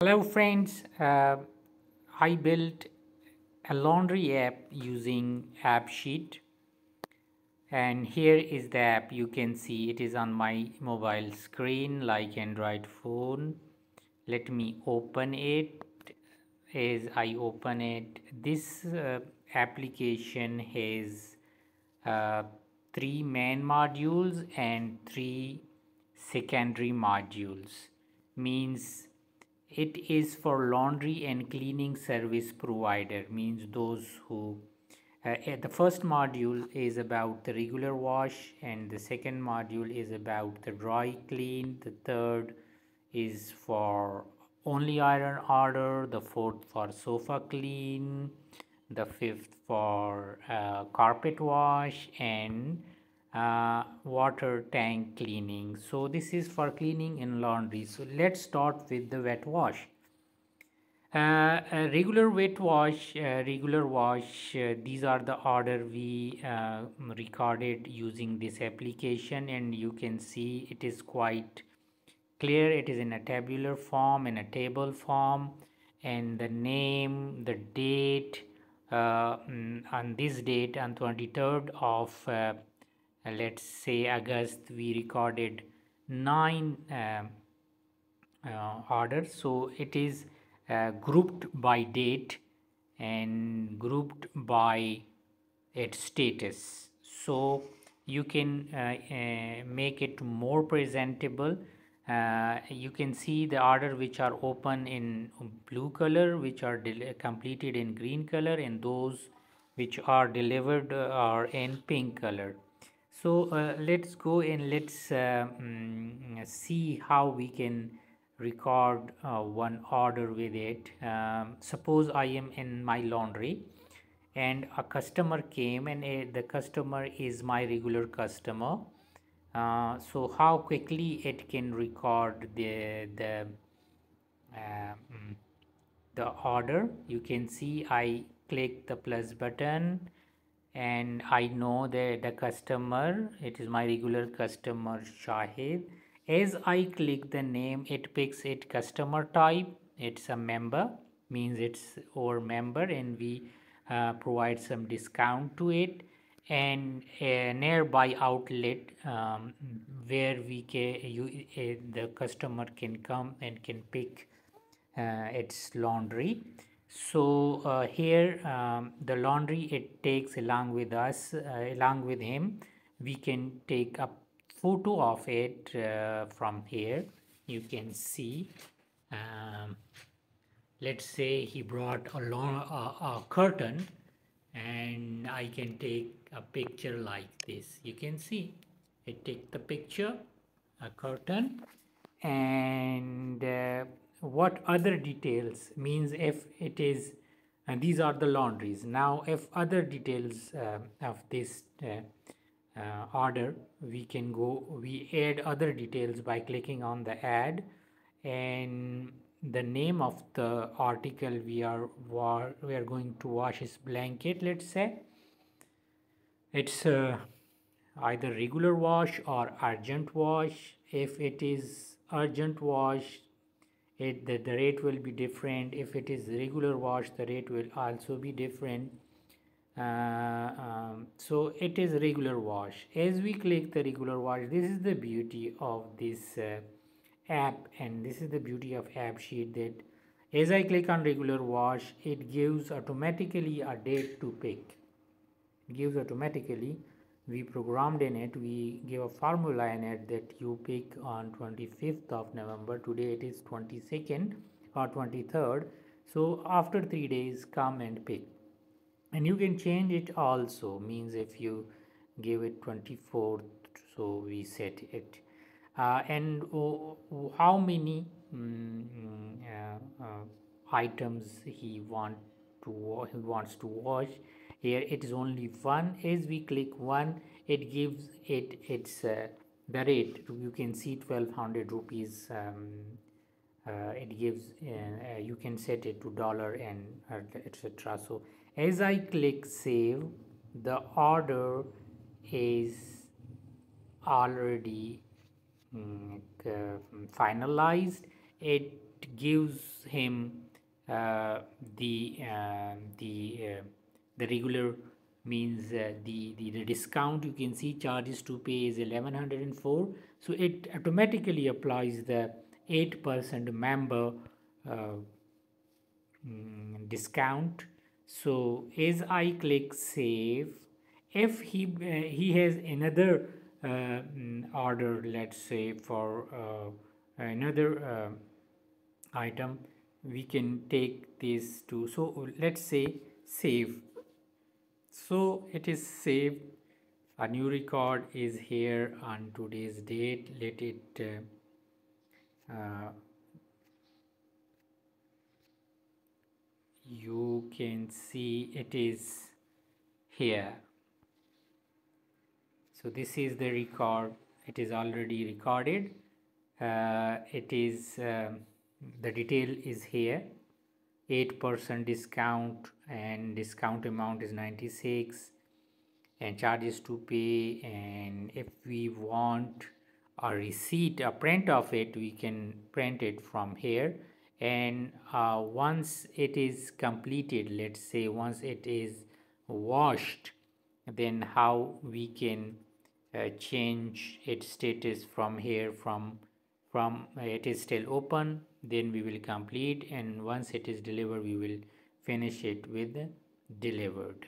Hello friends, uh, I built a laundry app using AppSheet and here is the app you can see it is on my mobile screen like Android phone. Let me open it as I open it. This uh, application has uh, three main modules and three secondary modules means it is for laundry and cleaning service provider means those who uh, uh, the first module is about the regular wash and the second module is about the dry clean. The third is for only iron order the fourth for sofa clean the fifth for uh, carpet wash and uh, water tank cleaning. So this is for cleaning and laundry. So let's start with the wet wash. Uh, regular wet wash uh, regular wash uh, these are the order we uh, recorded using this application and you can see it is quite clear. It is in a tabular form in a table form and the name the date uh, mm, on this date on 23rd of uh, let's say August we recorded nine um, uh, orders. So it is uh, grouped by date and grouped by its status. So you can make it more presentable. Uh, you can see the order which are open in blue color which are completed in green color and those which are delivered are in pink color so uh, let's go and let's uh, mm, see how we can record uh, one order with it. Um, suppose I am in my laundry and a customer came and uh, the customer is my regular customer. Uh, so how quickly it can record the the um, the order? You can see I click the plus button and I know that the customer it is my regular customer Shahid. As I click the name it picks it customer type. It's a member means it's our member and we uh, provide some discount to it. And a nearby outlet um, where we can you uh, the customer can come and can pick uh, its laundry so uh, here um, the laundry it takes along with us uh, along with him we can take a photo of it uh, from here. You can see um, let's say he brought a long a, curtain and I can take a picture like this. You can see it take the picture a curtain and uh, what other details means if it is and these are the laundries. Now if other details uh, of this uh, uh, order we can go we add other details by clicking on the add. And the name of the article we are we are going to wash is blanket let's say. It's uh, either regular wash or urgent wash. If it is urgent wash it the, the rate will be different. If it is regular wash the rate will also be different. Uh, um, so it is regular wash. As we click the regular wash this is the beauty of this uh, app and this is the beauty of app sheet that as I click on regular wash it gives automatically a date to pick. It gives automatically we programmed in it we give a formula in it that you pick on 25th of November. Today it is 22nd or 23rd so after three days come and pick. And you can change it also. Means if you give it 24th so we set it. Uh, and uh, how many um, uh, uh, items he want to he wants to wash here it is only one. As we click one it gives it its uh, the rate. You can see 1200 rupees um, uh, it gives uh, uh, you can set it to dollar and uh, etc so as I click save the order is already um, finalized. It gives him the the the regular means uh, the, the the discount you can see charges to pay is 1104 so it automatically applies the 8% member uh, mm, discount. So as I click save if he uh, he has another uh, mm, order let's say for uh, another uh, item we can take this to so let's say save so it is saved. A new record is here on today's date. Let it uh, uh, you can see it is here. So this is the record. It is already recorded. Uh, it is um, the detail is here 8% discount and discount amount is 96 and charges to pay. And if we want a receipt a print of it we can print it from here. And uh, once it is completed let's say once it is washed then how we can uh, change its status from here from from uh, it is still open then we will complete and once it is delivered we will finish it with delivered.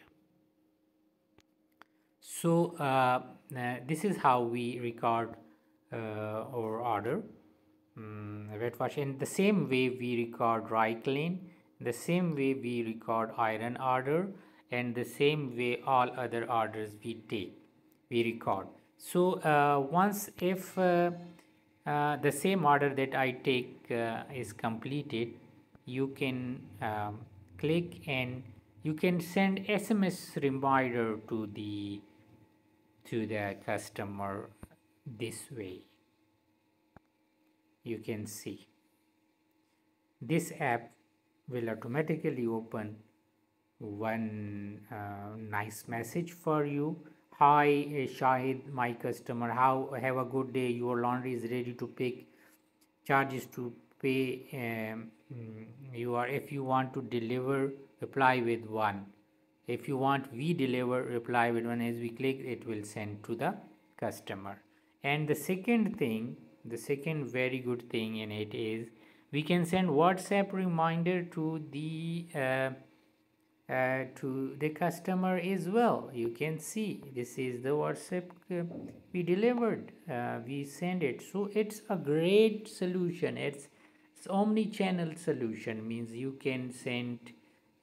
So uh, uh, this is how we record uh, our order. Um, wash. In the same way we record dry clean the same way we record iron order and the same way all other orders we take we record. So uh, once if uh, the same order that I take uh, is completed. You can um, click and you can send SMS reminder to the to the customer this way. You can see. This app will automatically open one uh, nice message for you hi uh, Shahid my customer. How have a good day. Your laundry is ready to pick. Charges to pay um, mm, you are if you want to deliver reply with one. If you want we deliver reply with one. As we click it will send to the customer. And the second thing the second very good thing in it is we can send whatsapp reminder to the uh, uh, to the customer as well. You can see this is the whatsapp uh, we delivered uh, we send it. So it's a great solution. It's, it's omni-channel solution means you can send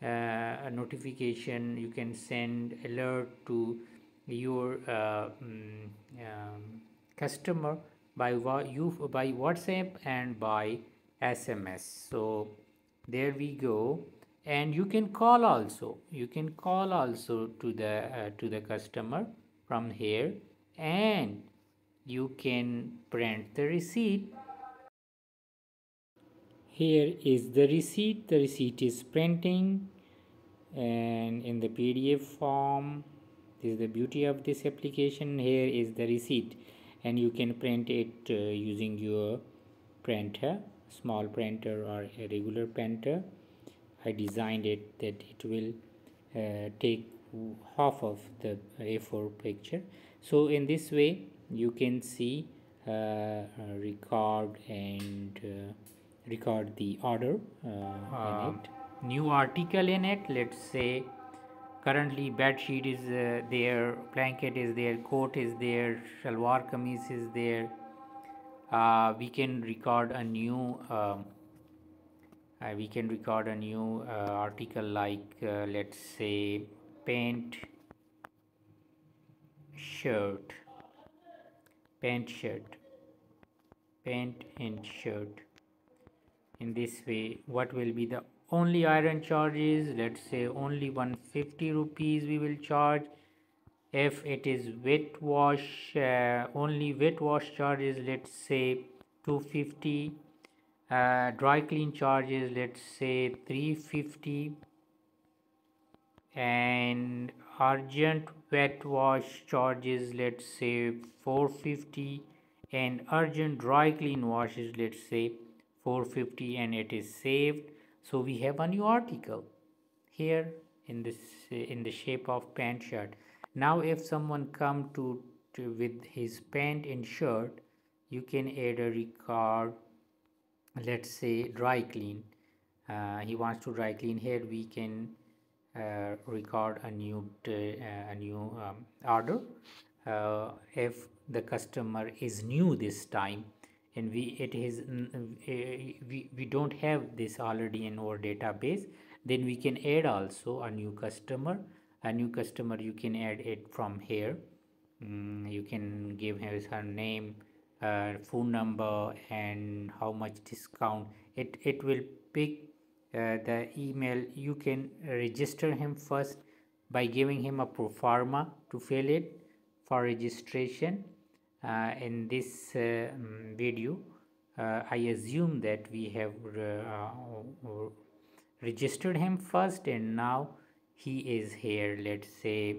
uh, a notification you can send alert to your um, um, customer by you by whatsapp and by sms so there we go and you can call also. You can call also to the uh, to the customer from here. And you can print the receipt. Here is the receipt. The receipt is printing. And in the pdf form this is the beauty of this application. Here is the receipt. And you can print it uh, using your printer small printer or a regular printer I designed it that it will uh, take half of the A4 picture. So in this way you can see uh, uh record and uh, record the order uh, in uh, it. new article in it let's say currently bed sheet is uh, there blanket is there coat is there shalwar kameez is there. Uh, we can record a new um, uh, we can record a new uh, article like uh, let's say paint shirt. Paint shirt. Paint and shirt. In this way what will be the only iron charges? Let's say only 150 rupees we will charge. If it is wet wash uh, only wet wash charges let's say 250 uh, dry clean charges let's say 350 and urgent wet wash charges let's say 450 and urgent dry clean washes let's say 450 and it is saved. So we have a new article here in this in the shape of pant shirt. Now if someone come to, to with his pant and shirt you can add a record let's say dry clean. Uh, he wants to dry clean. Here we can uh, record a new uh, a new um, order. Uh, if the customer is new this time and we it is we, we don't have this already in our database then we can add also a new customer. A new customer you can add it from here. Mm, you can give his her name uh, phone number and how much discount. It it will pick uh, the email. You can register him first by giving him a pro to fill it for registration. Uh, in this uh, mm, video uh, I assume that we have uh, registered him first and now he is here. Let's say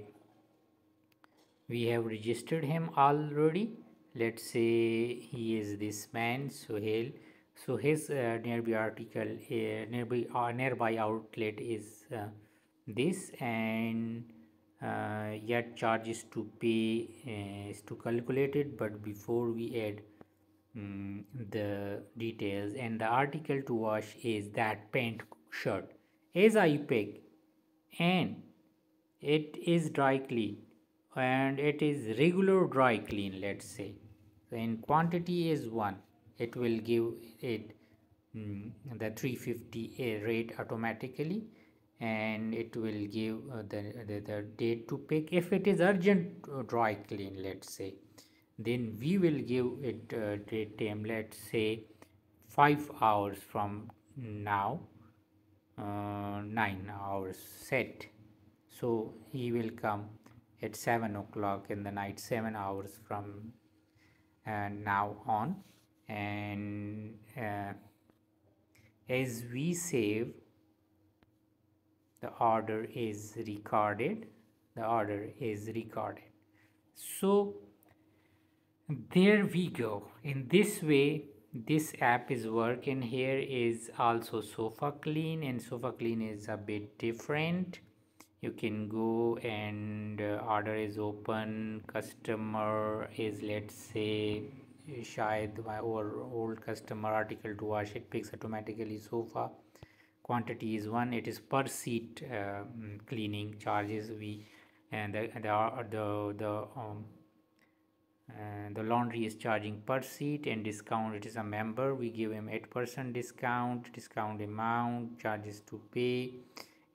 we have registered him already let's say he is this man Sohail. So his uh, nearby article uh, nearby uh, nearby outlet is uh, this and uh, yet charges to pay uh, is to calculate it. But before we add um, the details and the article to wash is that paint shirt. As I pick and it is dry clean and it is regular dry clean let's say when quantity is 1 it will give it mm, the 350 rate automatically and it will give uh, the, the, the date to pick. If it is urgent uh, dry clean let's say then we will give it uh, date time let's say 5 hours from now uh, 9 hours set. So he will come at 7 o'clock in the night 7 hours from now on. And uh, as we save the order is recorded. The order is recorded. So there we go. In this way this app is working. Here is also sofa clean and sofa clean is a bit different you can go and uh, order is open. Customer is let's say Shahid or old customer article to wash it picks automatically sofa quantity is one. It is per seat uh, cleaning charges. We and the the the, the um, uh, the laundry is charging per seat and discount it is a member. We give him 8% discount discount amount charges to pay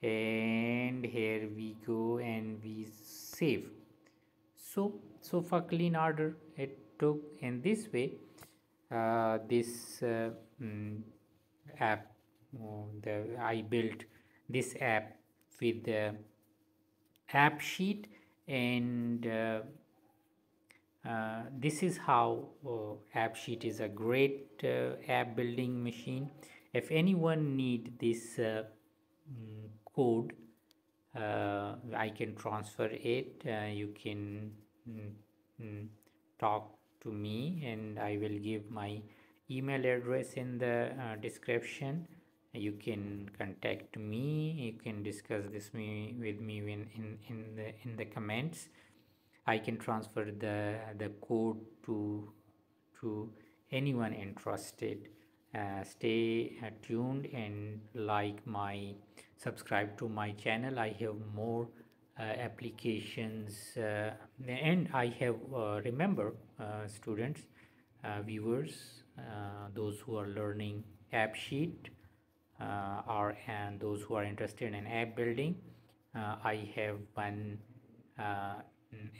and here we go and we save so so for clean order it took in this way uh, this uh, mm, app uh, the I built this app with the app sheet and uh, uh, this is how uh, AppSheet is a great uh, app building machine. If anyone need this uh, mm, code, uh, I can transfer it. you can mm, mm, talk to me and I will give my email address in the description. You can contact me. You can discuss this me with me in, in, in the in the comments. I can transfer the the code to to anyone interested uh, stay uh, tuned and like my subscribe to my channel. I have more uh, applications uh, and I have uh, remember uh, students viewers those who are learning AppSheet or and those who are interested in app building. I have one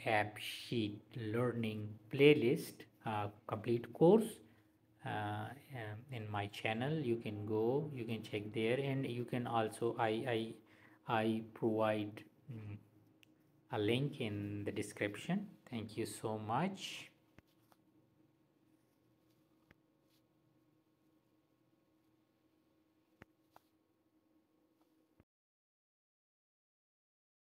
app sheet learning playlist uh, complete course uh, um, in my channel you can go you can check there and you can also i i i provide um, a link in the description. Thank you so much